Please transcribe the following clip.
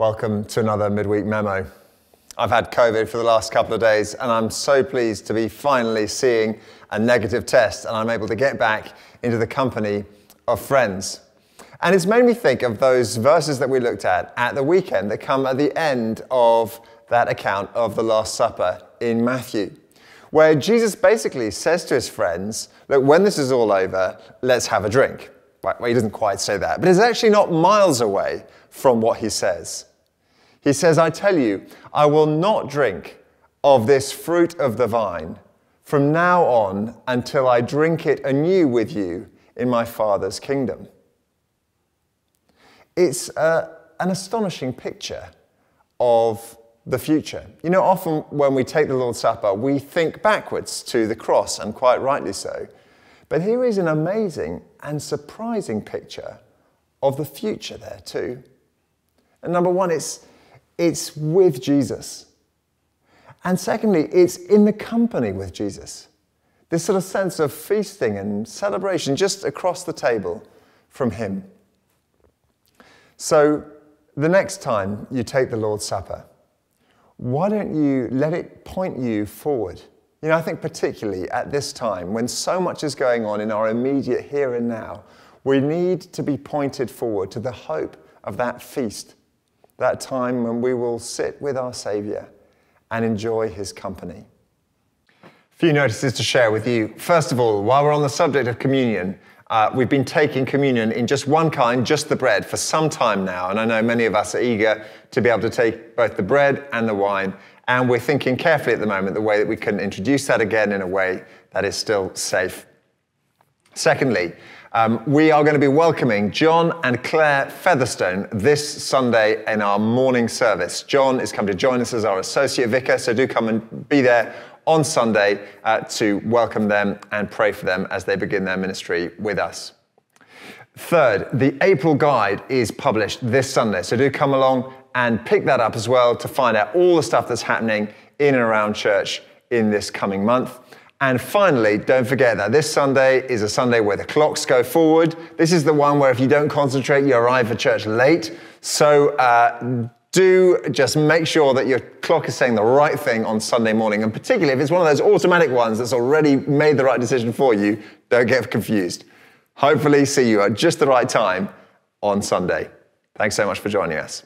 Welcome to another midweek memo. I've had COVID for the last couple of days, and I'm so pleased to be finally seeing a negative test, and I'm able to get back into the company of friends. And it's made me think of those verses that we looked at at the weekend that come at the end of that account of the Last Supper in Matthew, where Jesus basically says to his friends, Look, when this is all over, let's have a drink. Well, he doesn't quite say that, but it's actually not miles away from what he says. He says, I tell you, I will not drink of this fruit of the vine from now on until I drink it anew with you in my Father's kingdom. It's uh, an astonishing picture of the future. You know, often when we take the Lord's Supper, we think backwards to the cross, and quite rightly so. But here is an amazing and surprising picture of the future there, too. And number one, it's it's with Jesus. And secondly, it's in the company with Jesus. This sort of sense of feasting and celebration just across the table from Him. So, the next time you take the Lord's Supper, why don't you let it point you forward? You know, I think particularly at this time when so much is going on in our immediate here and now, we need to be pointed forward to the hope of that feast that time when we will sit with our Saviour and enjoy his company. A few notices to share with you. First of all, while we're on the subject of communion, uh, we've been taking communion in just one kind, just the bread, for some time now. And I know many of us are eager to be able to take both the bread and the wine. And we're thinking carefully at the moment the way that we can introduce that again in a way that is still safe. Secondly, um, we are going to be welcoming John and Claire Featherstone this Sunday in our morning service. John is coming to join us as our associate vicar, so do come and be there on Sunday uh, to welcome them and pray for them as they begin their ministry with us. Third, the April guide is published this Sunday, so do come along and pick that up as well to find out all the stuff that's happening in and around church in this coming month. And finally, don't forget that this Sunday is a Sunday where the clocks go forward. This is the one where if you don't concentrate, you arrive for church late. So uh, do just make sure that your clock is saying the right thing on Sunday morning. And particularly if it's one of those automatic ones that's already made the right decision for you, don't get confused. Hopefully, see you at just the right time on Sunday. Thanks so much for joining us.